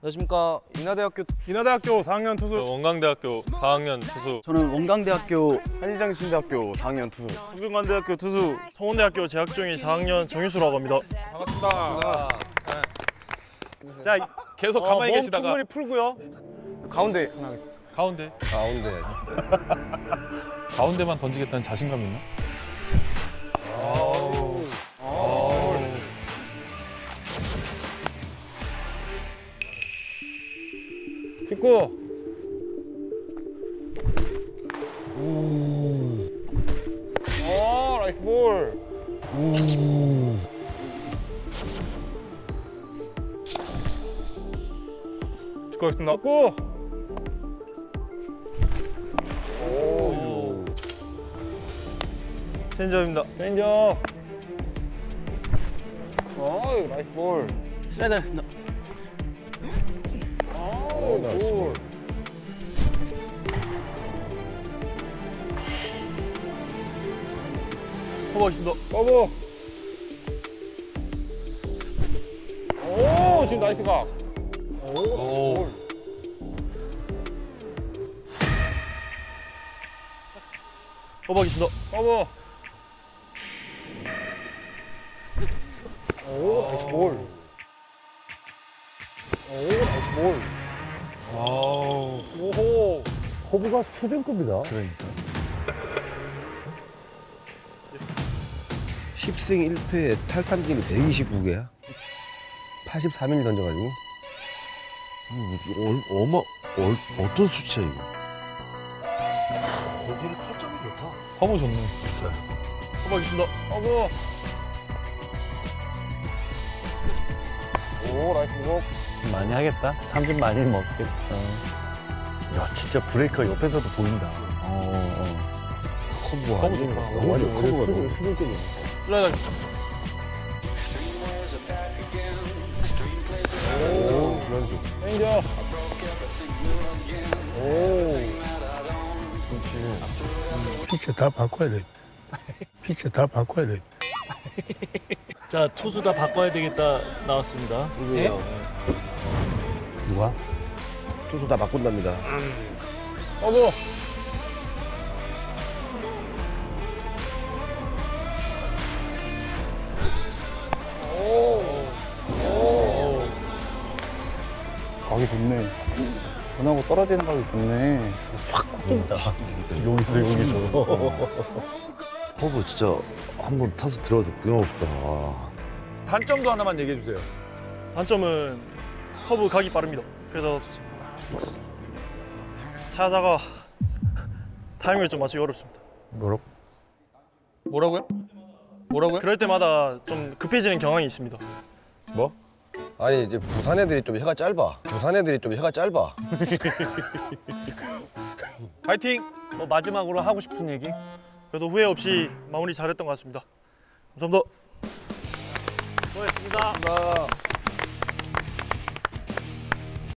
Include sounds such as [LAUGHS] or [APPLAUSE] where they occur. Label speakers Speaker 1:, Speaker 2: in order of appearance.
Speaker 1: 안녕하십니까? 인하대학교
Speaker 2: 인하대학교 4학년 투수.
Speaker 3: 원광대학교 4학년 투수.
Speaker 4: 저는 원광대학교
Speaker 1: 한의장신대학교 4학년 투수.
Speaker 2: 국영관대학교 투수. 서원대학교 재학 중인 4학년 정유수라고 합니다.
Speaker 3: 반갑습니다.
Speaker 2: 자
Speaker 3: 계속
Speaker 2: 어,
Speaker 3: 가만히
Speaker 2: 몸
Speaker 3: 계시다가.
Speaker 2: 충분히 풀고요.
Speaker 1: 가운데. 하나
Speaker 3: 가운데.
Speaker 1: 가운데. [LAUGHS]
Speaker 3: 가운데만 던지겠다는 자신감 있나?
Speaker 2: 픽고. 오 나이스 볼. 축구하겠습니다. 고. 오. 체인지업입니다. 체인지업 어이 나이스 볼.
Speaker 4: 슬라이드 하겠습니다.
Speaker 2: 어이 볼 커버하겠습니다. 커버 오 지금 나이스 각
Speaker 3: 오.
Speaker 2: 커버하겠습니다 커버 오 nice ball wow. 오호.
Speaker 5: 커브가 수준급이다.
Speaker 6: 10승 1패에 탈삼진이 129개야. 83이닝 던져가지고. 음, 이거 어, 어마, 어, 어떤 수치야, 이거?
Speaker 5: 거기를 타점이 좋다.
Speaker 3: 커버 좋네.
Speaker 2: 커버하겠습니다. 커버. 오, 나이스 무겁.
Speaker 5: 많이 하겠다. 삼진 많이 먹겠다. 야, 진짜 브레이커 옆에서도 보인다. 어, 어.
Speaker 6: 커브
Speaker 3: 좋다.
Speaker 6: 너무 완전 커브가 너무.
Speaker 5: 수준급이네.
Speaker 2: 하겠습니다.
Speaker 6: 오, 그런
Speaker 2: 레인저. 오.
Speaker 7: 피처 다 바꿔야 돼. 피처 다 바꿔야 돼.
Speaker 5: 자, 투수 다 바꿔야 되겠다 나왔습니다.
Speaker 6: 누구예요? 누가? 투수 다 바꾼답니다.
Speaker 2: 커브.
Speaker 1: 각이 좋네 전하고 떨어지는 각이 좋네
Speaker 5: 여기서 여기서. [LAUGHS]
Speaker 6: 커브 진짜 한번 타서 들어가서 구경하고 싶다. 와.
Speaker 3: 단점도 하나만 얘기해 주세요.
Speaker 2: 단점은 커브 각이 빠릅니다. 그래서 타다가 타이밍을 좀 맞추기 어렵습니다.
Speaker 3: 뭐라고? 뭐라고요? 뭐라고요?
Speaker 2: 그럴 때마다 좀 급해지는 경향이 있습니다.
Speaker 6: 아니, 이제 부산 애들이 좀 혀가 짧아. 부산 애들이 좀 혀가 짧아. [LAUGHS]
Speaker 3: 파이팅!
Speaker 5: 뭐 마지막으로 하고 싶은 얘기?
Speaker 2: 그래도 후회 없이 마무리 잘했던 것 같습니다. 감사합니다.
Speaker 5: 수고했습니다.